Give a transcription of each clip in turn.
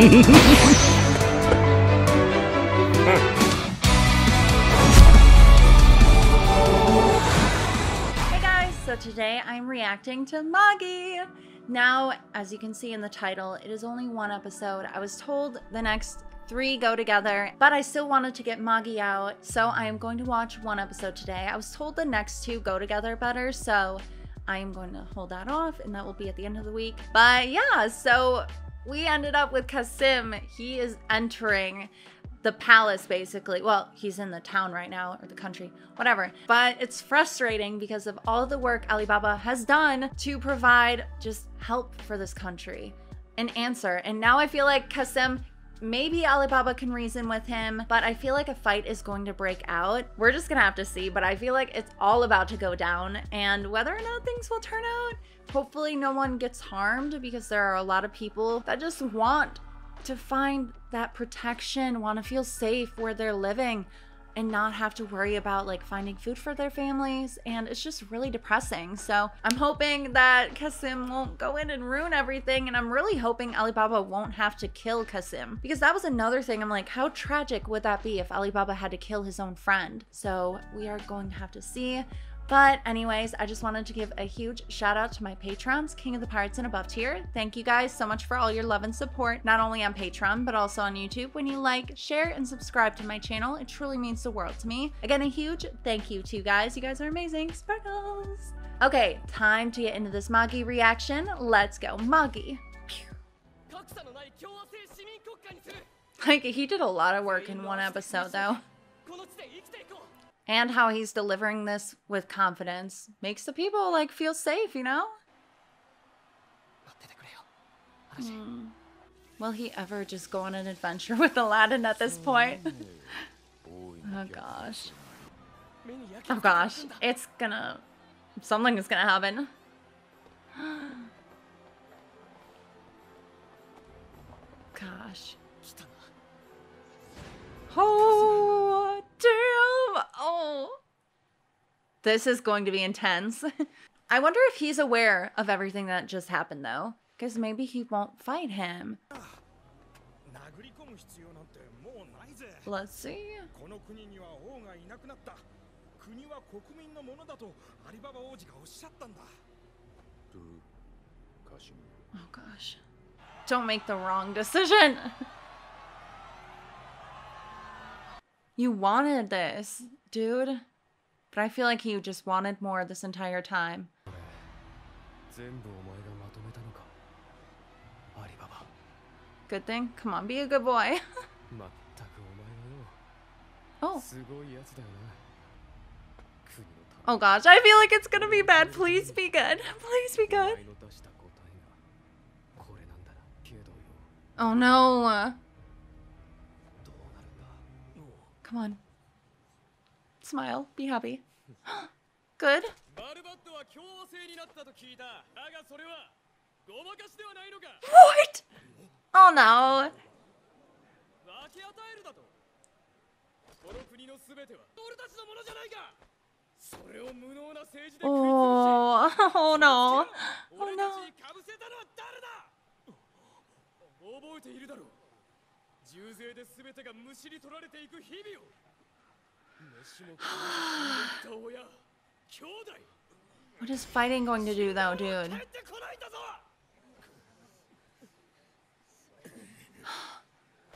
Hey guys, so today I'm reacting to Magi. Now, as you can see in the title, it is only one episode. I was told the next three go together, but I still wanted to get Magi out, so I am going to watch one episode today. I was told the next two go together better, so I am going to hold that off, and that will be at the end of the week. But yeah, so we ended up with Cassim. He is entering the palace basically. Well, he's in the town right now or the country, whatever. But it's frustrating because of all the work Alibaba has done to provide just help for this country. An answer. And now I feel like Cassim Maybe Alibaba can reason with him, but I feel like a fight is going to break out. We're just gonna have to see, but I feel like it's all about to go down, and whether or not things will turn out, hopefully no one gets harmed because there are a lot of people that just want to find that protection, want to feel safe where they're living and not have to worry about like finding food for their families and it's just really depressing. So, I'm hoping that Cassim won't go in and ruin everything and I'm really hoping Alibaba won't have to kill Cassim because that was another thing. I'm like, how tragic would that be if Alibaba had to kill his own friend? So, we are going to have to see. But anyways, I just wanted to give a huge shout out to my patrons, King of the Pirates and above tier. Thank you guys so much for all your love and support, not only on Patreon, but also on YouTube. When you like, share, and subscribe to my channel, it truly means the world to me. Again, a huge thank you to you guys. You guys are amazing. Sparkles! Okay, time to get into this Magi reaction. Let's go, Magi. Like, he did a lot of work in one episode, though and how he's delivering this with confidence makes the people like feel safe, you know? Hmm. Will he ever just go on an adventure with Aladdin at this point? oh gosh. Oh gosh. It's gonna... Something is gonna happen. gosh. Oh, damn. Oh. This is going to be intense. I wonder if he's aware of everything that just happened, though. Because maybe he won't fight him. Let's see. Oh gosh. Don't make the wrong decision. You wanted this, dude. But I feel like he just wanted more this entire time. Good thing? Come on, be a good boy. oh. Oh gosh, I feel like it's gonna be bad. Please be good. Please be good. Oh no. Come on. Smile. Be happy. Good. What? Oh no. Oh, oh no. Oh no. 重税で全てがむしり取られていく日々を飯も食う親兄弟 What is fighting going to do though, dude?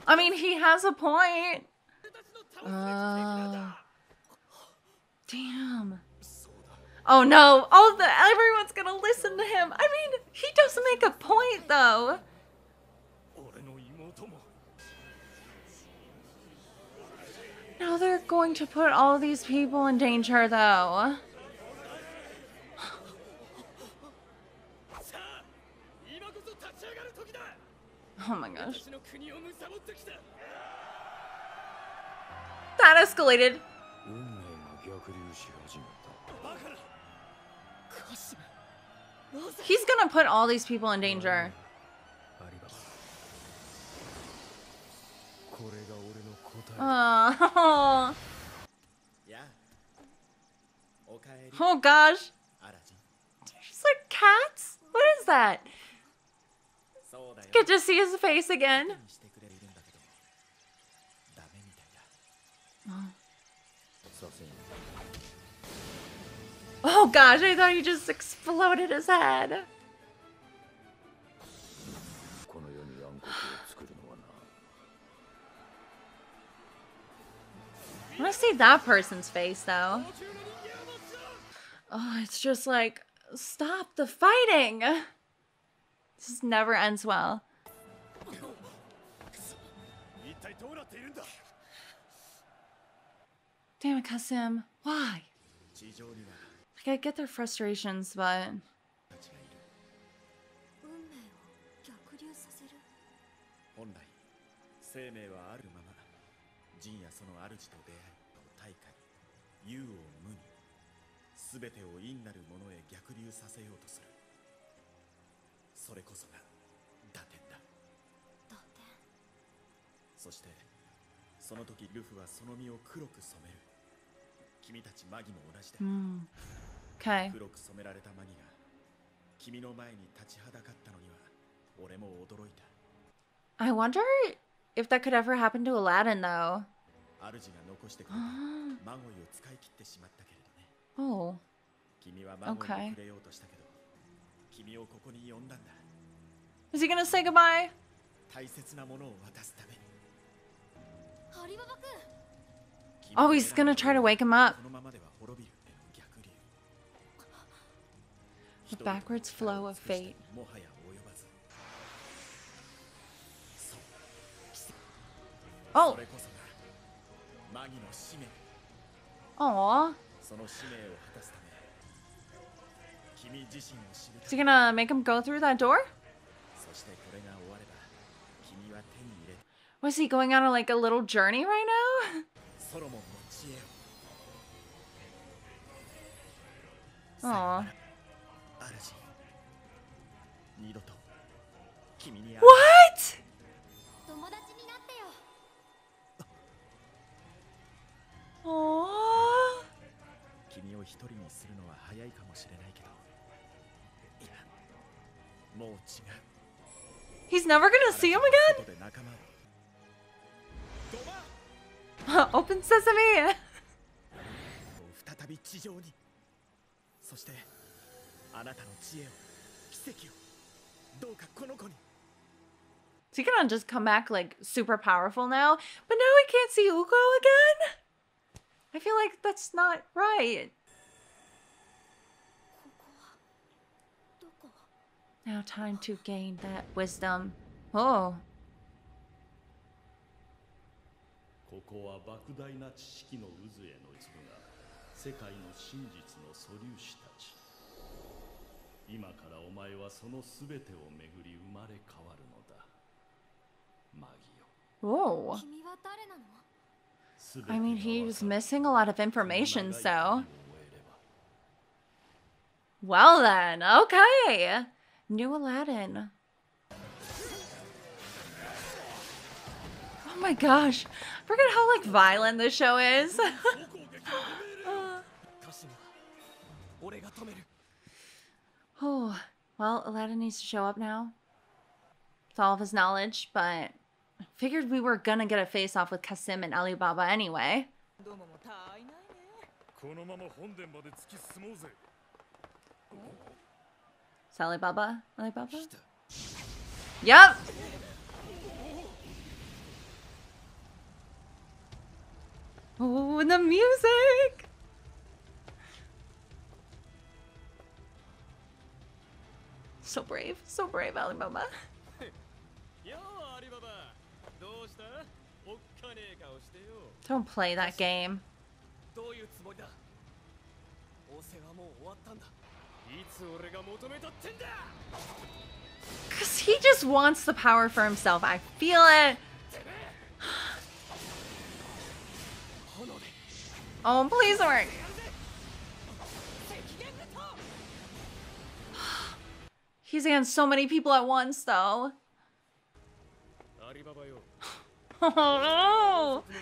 I mean, he has a point. Uh, damn. Oh no. Oh, the everyone's gonna listen to him. I mean, he does make a point though. Going to put all these people in danger, though. Oh my gosh. That escalated. He's gonna put all these people in danger. Oh. Oh gosh. She's like cats? What is that? Get to see his face again. Oh gosh, I thought he just exploded his head. I want to see that person's face though oh, it's just like, stop the fighting. This never ends well. Damn it, Cassim. Why? Like, I get their frustrations, but... 全てを陰なるものへ逆流させようとするそれこそが打点だだってそしてその時ルフはその身を黒く染める君たちマギも同じだ hmm. Okay. 黒く染められたマギが君の前に立ちはだかったのには俺も驚いた I wonder if that could ever happen to Aladdin, though. 主が残してくれた Oh. マゴイを使い切ってしまったけ れどね君はマゴイ Okay. に触れようとしたけど、君をここに呼んだんだ Is he gonna say goodbye? 大切なものを渡すためにハリババ君君 Oh, の he's 選ん gonna だ try to 道は wake him up. このままでは滅びるへの逆流 The backwards flow of fate. もはや及ばずそう Oh, それこそがマギの使命 aw. Is he gonna make him go through that door? Was he going on a, like a little journey right now? Aww. What? 一人にするのは早いかもしれないけどいやもう違う He's never gonna see him again? Open sesame! So he cannot just come back like super powerful now, but now we can't see Ugo again? I feel like that's not right. Now time to gain that wisdom. Oh. ここは莫大な知識の渦への一部が世界の真実の素粒子たち今からお前はその全てをめぐり生まれ変わるのだマギよ Whoa. 君は誰なの全てが I mean, 分 he's かる missing a lot of information, 長い旅を so. 終えれば Well then, okay. New Aladdin. Oh my gosh. I forget how like violent this show is. uh. Oh, well, Aladdin needs to show up now. With all of his knowledge, but I figured we were gonna get a face off with Cassim and Alibaba anyway. どうももうたいないねこのまま本殿まで突き進もうぜ Is Alibaba? Alibaba? Yep. Oh, and the music. So brave, so brave, Alibaba. ようアリババどうしたおっかねえ顔してよ Don't play that game. どういうつもりだ仰せはもう終わったんだ Because he just wants the power for himself. I feel it. Oh, please work. He's against so many people at once, though. oh, no.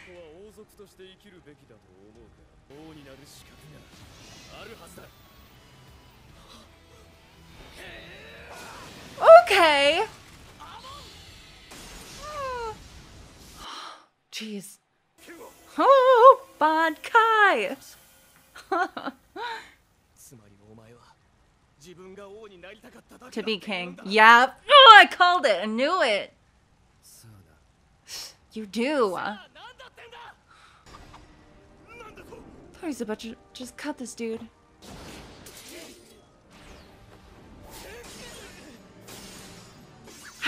Okay. Jeez. Oh, Bon Kai. To be king. Yeah. Oh, I called it. I knew it. You do. I thought he was about to just cut this dude.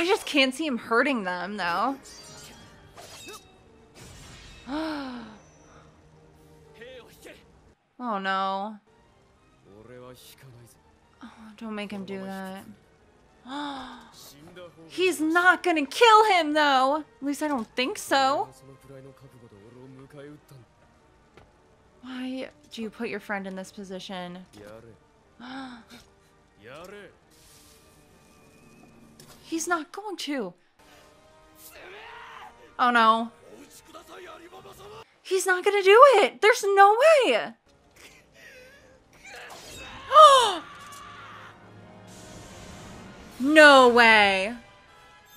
I just can't see him hurting them, though. oh, no. Oh, don't make him do that. He's not gonna kill him, though! At least I don't think so. Why do you put your friend in this position? He's not going to. Oh no. He's not gonna do it! There's no way! no way!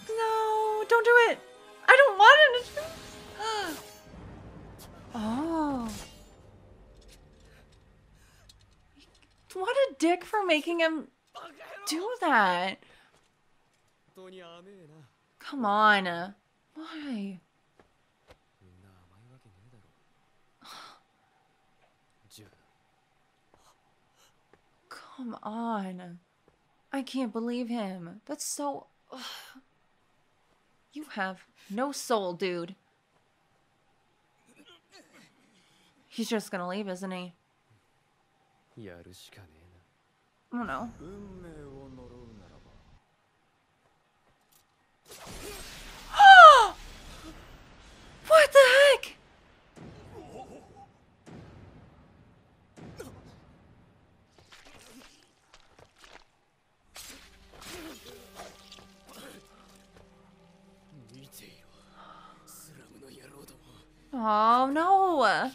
No, don't do it! I don't want him to do Oh. What a dick for making him do that. Come on. Why? Come on. I can't believe him. That's so... Ugh. You have no soul, dude. He's just gonna leave, isn't he? Oh no. What the heck? Oh no! Are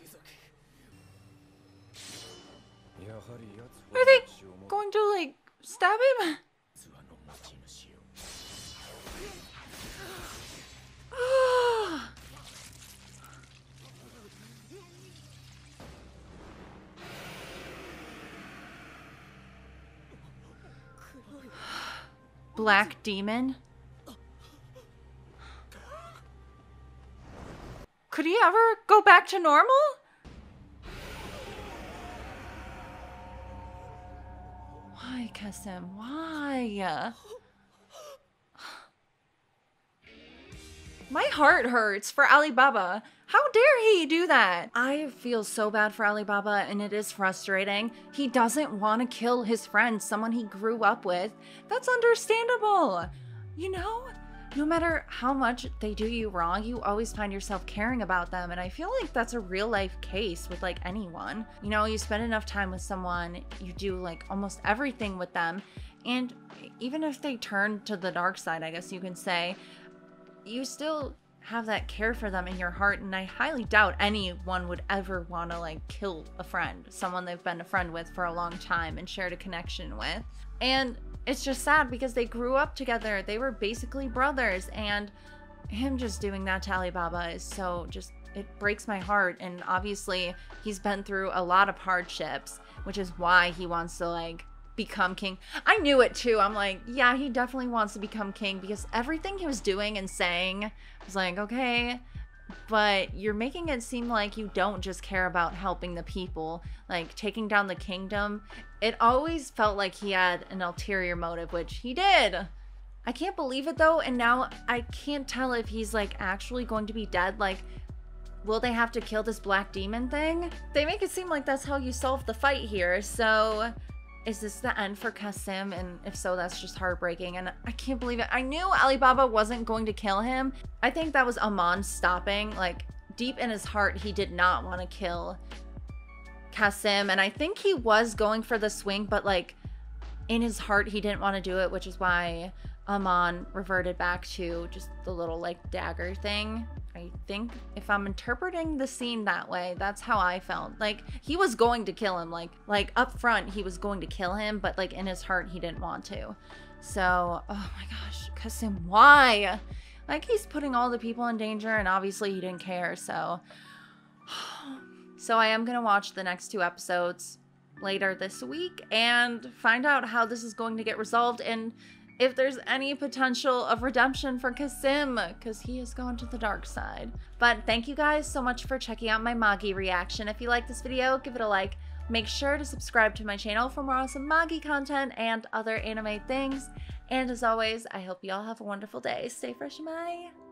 they going to like stab him? Black demon? Could he ever go back to normal? Why, Cassim? Why? My heart hurts for Alibaba. How dare he do that? I feel so bad for Alibaba and it is frustrating. He doesn't want to kill his friend, someone he grew up with. That's understandable. You know, no matter how much they do you wrong, you always find yourself caring about them. And I feel like that's a real life case with like anyone. You know, you spend enough time with someone, you do like almost everything with them. And even if they turn to the dark side, I guess you can say, you still have that care for them in your heart and i highly doubt anyone would ever want to like kill a friend someone they've been a friend with for a long time and shared a connection with. And it's just sad because they grew up together. They were basically brothers and him just doing that to alibaba is so just it breaks my heart. And obviously he's been through a lot of hardships which is why he wants to like become king. I knew it too. I'm like, yeah, he definitely wants to become king because everything he was doing and saying was like, okay, but you're making it seem like you don't just care about helping the people, like taking down the kingdom. It always felt like he had an ulterior motive, which he did. I can't believe it though, and now I can't tell if he's like actually going to be dead. Like, will they have to kill this black demon thing? They make it seem like that's how you solve the fight here, so is this the end for Cassim? And if so, that's just heartbreaking. And I can't believe it. I knew Alibaba wasn't going to kill him. I think that was Amon stopping. Like, deep in his heart, he did not want to kill Cassim. And I think he was going for the swing, but like, in his heart, he didn't want to do it, which is why Amon reverted back to just the little like dagger thing. I think if I'm interpreting the scene that way, that's how I felt. Like he was going to kill him, like like up front he was going to kill him, but like in his heart he didn't want to. So, oh my gosh, Cassim, why? Like he's putting all the people in danger and obviously he didn't care, so so I am to watch the next two episodes later this week and find out how this is going to get resolved and if there's any potential of redemption for Cassim, because he has gone to the dark side. But thank you guys so much for checking out my Magi reaction. If you like this video, give it a like. Make sure to subscribe to my channel for more awesome Magi content and other anime things. And as always, I hope you all have a wonderful day. Stay fresh, bye!